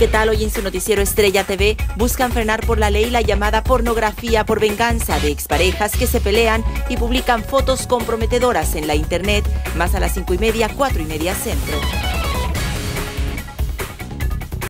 ¿qué tal? Hoy en su noticiero Estrella TV buscan frenar por la ley la llamada pornografía por venganza de exparejas que se pelean y publican fotos comprometedoras en la internet, más a las cinco y media, cuatro y media centro.